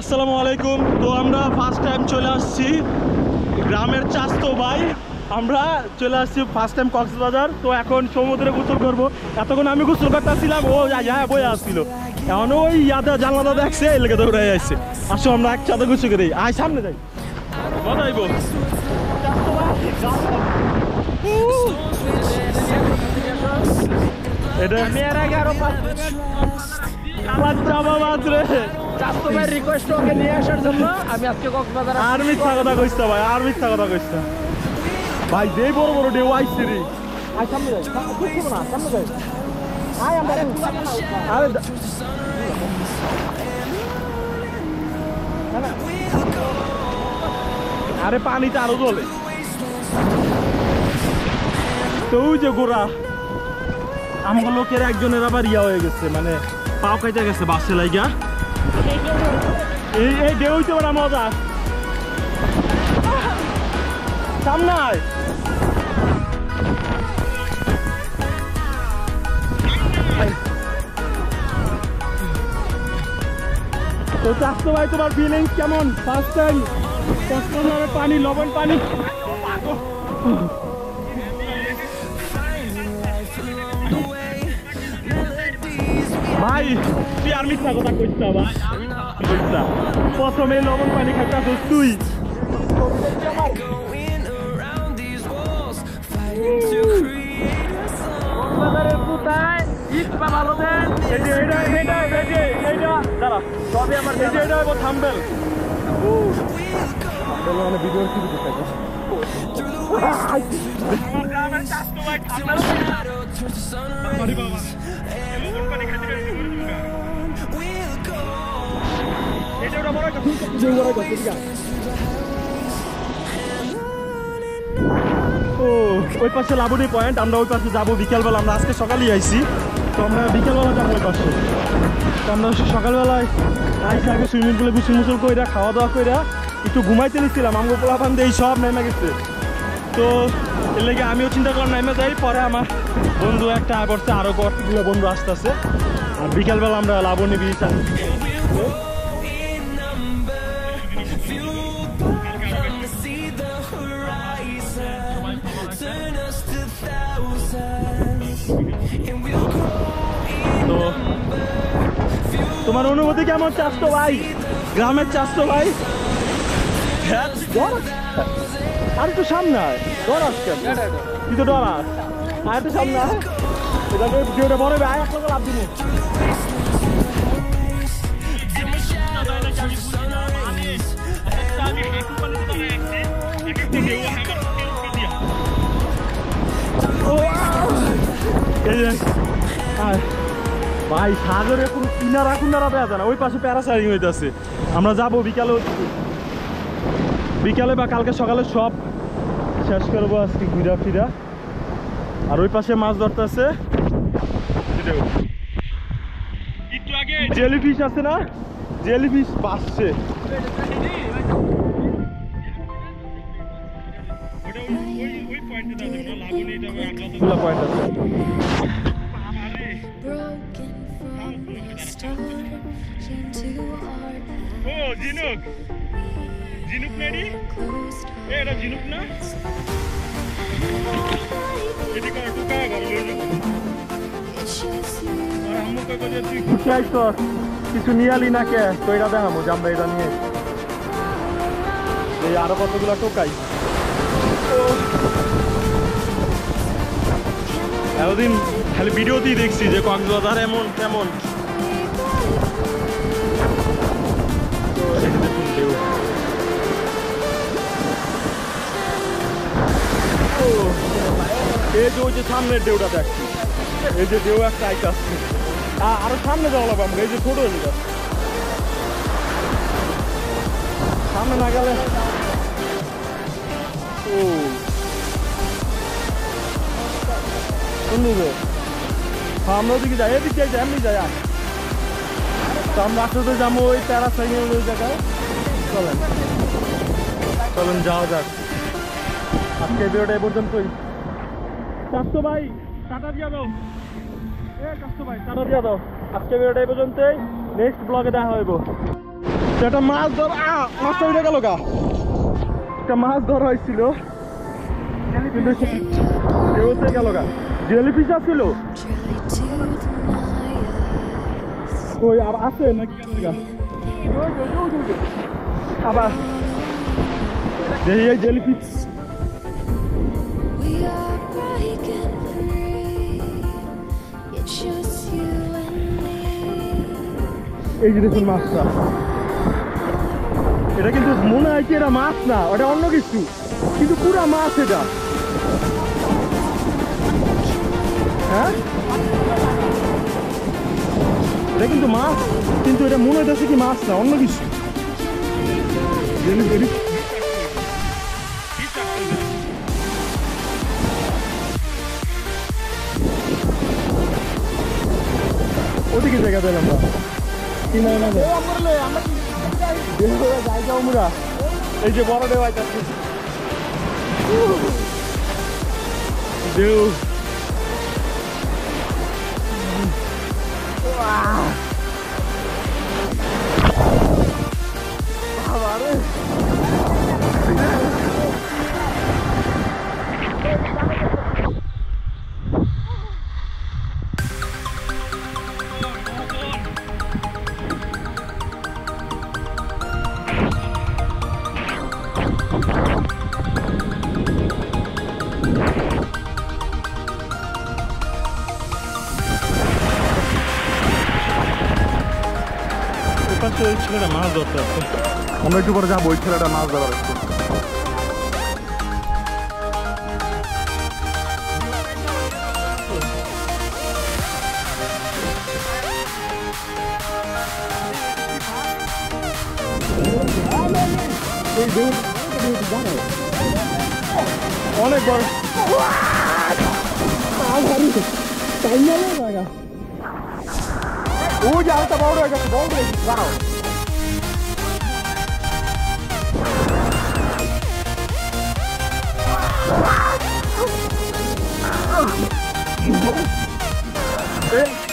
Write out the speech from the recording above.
আসসালামু আলাইকুম। তো আমরা ফার্স্ট টাইম চলে আসছি গ্রামের চাস্তো ভাই। আমরা চলে আসছি ফার্স্ট টাইম কক্সবাজার। তো এখন সমুদ্রে গোসল করব। এতক্ষণ আমি গোসল করতেছিলাম ও হ্যাঁ বয়ে আসছিল। এখন ওই ইয়াদা জানলাটা দেখছে এই লেগে দৌড়ে আসছে। আসো আমরা এক একসাথে গোসল করি আয় সামনে যাই। বাজাইব এটা এর আগে আরও রিকোয়েস্ট ওকে নিয়ে আসার জন্য আমি আজকে কক্সবাজার আর মিথ্যা কথা কইস্তা ভাই আর মিথ্যা কথা ভাই যেই বড় বড় ঢেউ আইছে রে। আয় সামনে যাই সামনে না সামনে যাই। আয় আমরা আরে পানিতে আরও জলে তো যে গোড়া আমাকে লোকের একজনের আবার ইয়া হয়ে গেছে মানে পাও খাইতে গেছে, বাসে লাইগা। এই এই ঢেউ হইতে পারে মজা। সামনে আয়। তো চাষতো ভাই, তোমার ফিলিংস কেমন? First time. কক্সবাজারে পানি, লবণ পানি। ভাই তুই আর মিথ্যা কথা কইস না ভাই। কইস না। প্রথমে লবণ পানি খাইতে আসছিস তুই। কক্সবাজারের কোথায়? ঈদ থাম্বেল মানে ভিডিওর কি দিতে থাকে ও, ওই পাশে লাবণী পয়েন্ট আমরা ওই পাশে যাব বিকেলবেলা, আমরা আজকে সকালেই আইছি। তো আমরা বিকেলবেলা যাব ওই পাশে। তো আমরা সকালবেলায় আইসি আগে সুইমিং পুলে গুসল মুসল কইরা, খাওয়া দাওয়া কইরা একটু ঘুমাইতে নিচ্ছিলাম আমগো পোলাপান দিয়ে সব নেমে গেছে। তো এর লেগে আমিও চিন্তা করলাম, নেমে যাই, পরে আমার বন্ধু একটা করছে আরও কতগুলো বন্ধু আসতেছে। আর বিকেলবেলা আমরা লাবণী বিচ তো তোমার অনুভূতি কেমন চাষ তো ভাই? গ্রামের চাষ তো ভাই? হ্যাঁ। আর একটু সামনে ডর আসছে তুই তো ডর আস আর একটু সামনে ভিডিওটা বড় হবে। আয় লাভ আয়। ভাই সাগরে কোনো কিনারা কুনারা দেওয়া যায় না। ওই পাশে প্যারাসাইডিং হইতেছে। আমরা যাব বিকালে বিকালে বা কালকে সকালে সব শেষ করব আজকে ঘুরা ফিরা। আর ওই পাশে মাছ ধরতেছে। একটু আগে। জেলিফিশ আছে না? জেলিফিশ বাসছে। খোলা পয়েন্ট আছে। ও এ এটা না? এটি করে টুকা আর আম্মু কই কই তুই আইছস কিছু নিয়ে আলি না কে তো এটা দেখাবো যে এটা নিয়ে। এই আরও কতগুলো টোকাই? এতদিন খালি ভিডিওতেই দেখছি যে কক্সবাজার এমন কেমন ওই যে সামনের ঢেউটা দেখছি, এই যে ঢেউ একটা আইতে আসছে। আরও সামনে যাওয়া লাগবে আমরা এই যে ছোট হয়ে সামনে না গেলে ও। হ্যাঁ ওদিকে যাই, এদিক যাই, এমনি যাই তো আমরা আসলে যাব ওই প্যারাসাইকেল ওই জায়গায়। চলেন। চলেন, যাওয়া যাক। আজকে ভিডিওটা এ পর্যন্তই। চারশো ভাই, টাটা দিয়ে দাও। এ চারশো ভাই, টাটা দিয়ে দাও। আজকে ভিডিওটা এই পর্যন্তই। নেক্সট ব্লগে দেখা হইব। একটা মাছ ধর আ, মাছটা উঠে গেল গা। একটা মাছ ধরা হয়েছিল। কিন্তু জেলিফিশ. ওই আর আছে নাকি আবার। এই জেলিফিশ এই যে দেখুন মাছটা। এটা কিন্তু মনে হয় কি এটা মাছ না, ওটা অন্য কিছু। কিন্তু পুরা মাছ এটা। হ্যাঁ? এটা কিন্তু মাছ, কিন্তু এটা মনে হইতেছে কি মাছ না, অন্য কিছু। ওদিকে জায়গা পেলাম আমরা এই যে বড় দেওয়া যাচ্ছে। দেউ। ওপাশে ওই ছেলেটা মাছ ধরতে আসছে। আমরা একটু পরে যাব ওই ছেলেটা মাছ ধরার আসছে অনেক বড়। ও যে আরেকটা বড় হয়ে গেছে বড় হয়ে গেছে দাঁড়াও এ